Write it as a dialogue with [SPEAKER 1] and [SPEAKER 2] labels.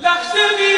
[SPEAKER 1] لخشبي